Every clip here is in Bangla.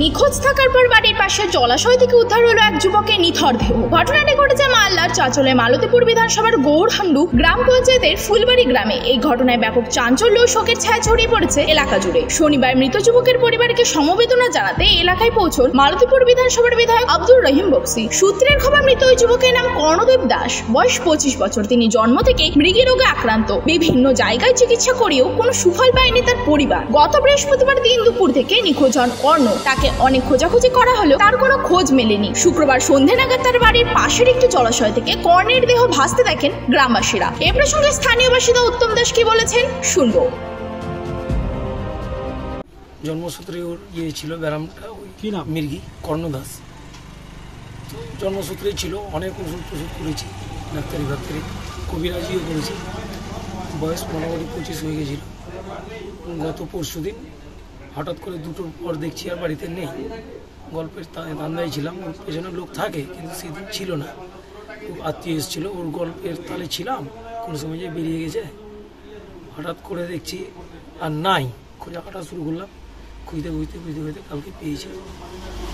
নিখোঁজ থাকার পর বাড়ির পাশে জলাশয় থেকে উদ্ধার হলো এক যুবকের নিথর দেহ। ঘটনাটি ঘটেছে মালদার চাচলে মালতীপুর বিধানসভার গৌরহান্ডু গ্রাম পঞ্চায়েতের ফুলবাড়ি গ্রামে। এই ঘটনায় ব্যাপক চাঞ্চল্য ও শোকের ছায়া ছড়িয়ে পড়েছে এলাকা জুড়ে। শনিবার মৃত যুবকের পরিবারকে সমবেদনা জানাতে এলাকায় পৌঁছন মালতীপুর বিধানসভার বিধায়ক আব্দুর রহিম বক্সি। সূত্রের খবর, মৃত ওই যুবকের নাম কর্ণদেব দাস। বয়স পঁচিশ বছর। তিনি জন্ম থেকে মৃগী রোগে আক্রান্ত। বিভিন্ন জায়গায় চিকিৎসা করেও কোনো সুফল পায়নি তার পরিবার। গত বৃহস্পতিবার দিন দুপুর থেকে নিখোঁজ হন কর্ণ। তাকে অনেক খোঁজাখুঁজি করা হলেও তার কোনো খোঁজ মেলেনি। শুক্রবার সন্ধে নাগাদ তার বাড়ির পাশের একটি জলাশয় থেকে কর্ণের দেহ ভাসতে দেখেন গ্রামবাসীরা। এ প্রসঙ্গে স্থানীয় বাসিন্দা উত্তম দাস কি বলেছেন শুনব। জন্মসূত্রে ওর ইয়ে ছিল ব্যারামটা ওই কি নাম? মির্গি কর্ণদাস তো জন্মসূত্রেই ছিল অনেক ওষুধ টষুধ করেছি ডাক্তারি ফাক্তারি কবিরাজিও করেছি। বয়স মোটামুটি পঁচিশ হয়ে গেছিল। গত পরশু দিন হঠাৎ করে দুটোর পর দেখছি আর বাড়িতে নেই। গল্পের ধান্দায় ছিলাম ওর পেছনে লোক থাকে, কিন্তু সেদিন ছিল না। খুব আত্মীয় এসেছিল, ওর গল্পের তালে ছিলাম, কোনো সময় যে বেরিয়ে গেছে। হঠাৎ করে দেখছি আর নাই, খোঁজা কাটা শুরু করলাম। খুঁজতে খুঁজতে খুঁজতে খুঁজতে কালকে পেয়েছি।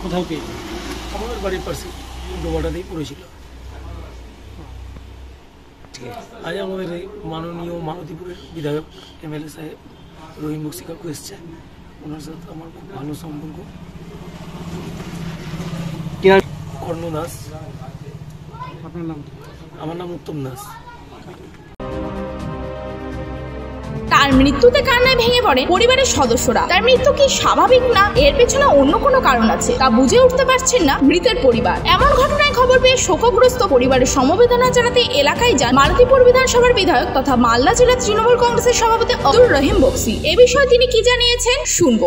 কোথায় পেয়েছে? আমাদের বাড়ির পাশে, ডোবাটাতেই পড়েছিল। আজ আমাদের মাননীয় মালতীপুরের বিধায়ক, এমএলএ সাহেব, রহিম বক্সি কাকু এসছে। ওনার সাথে আমার খুব ভালো সম্পর্ক। কর্ণ দাস আপনার নাম? আমার নাম উত্তম দাস। তার মৃত্যুতে কান্নায় ভেঙে পড়ে পরিবারের সদস্যরা। তার মৃত্যু কি স্বাভাবিক না? এর পেছনে অন্য কোনো কারণ আছে তা বুঝে উঠতে পারছেন না মৃতের পরিবার। এমন ঘটনায় খবর পেয়ে শোকগ্রস্ত পরিবারের সমবেদনা জানাতে এলাকায় যান মালতীপুর বিধানসভার বিধায়ক তথা মালদা জেলা তৃণমূল কংগ্রেসের সভাপতি আব্দুর রহিম বক্সি। এ বিষয়ে তিনি কি জানিয়েছেন শুনব।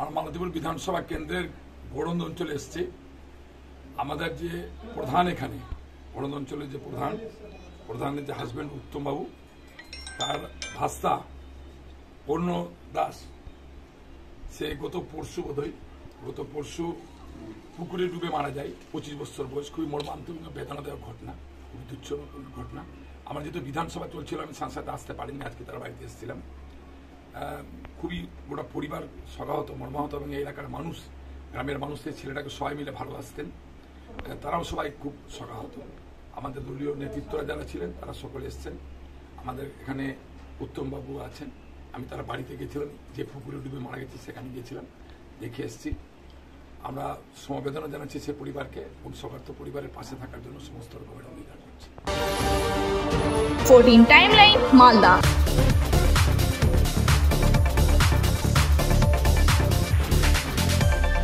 আর মালতীপুর বিধানসভা কেন্দ্রের গোড়ন্দ অঞ্চলে এসছে। আমাদের যে প্রধান এখানে গোড়ন্দ অঞ্চলের যে প্রধান, প্রধানের যে হাজব্যান্ড উত্তমবাবু তার ভাস্তা পূর্ণ দাস সে গত পরশু বোধহয়, গত পরশু পুকুরে ডুবে মারা যায়। পঁচিশ বছর বয়স, খুবই মর্মান্তিক বেদনাদায়ক ঘটনা, খুবই তুচ্ছ ঘটনা। আমার যেহেতু বিধানসভা চলছিল, আমি সাংসদে আসতে পারিনি, আজকে তার বাড়িতে এসেছিলাম। খুবই গোটা পরিবার সগাহত মর্মাহত এবং এই এলাকার মানুষ, গ্রামের মানুষদের ছেলেটাকে সবাই মিলে ভালোবাসতেন। তারাও সবাই খুব সগাহত আমাদের দলীয় নেতৃত্বরা যারা ছিলেন, তারা সকলে এসছেন। আমাদের এখানে উত্তমবাবু আছেন। আমি তারা বাড়িতে গেছিলাম, যে পুকুরে ডুবে মারা গেছে সেখানে গিয়েছিলাম দেখে এসেছি। আমরা সমবেদনা জানাচ্ছি সে পরিবারকে এবং সবার পরিবারের পাশে থাকার জন্য সমস্ত রকমের অঙ্গীকার করছি। ফোরটিন মালদা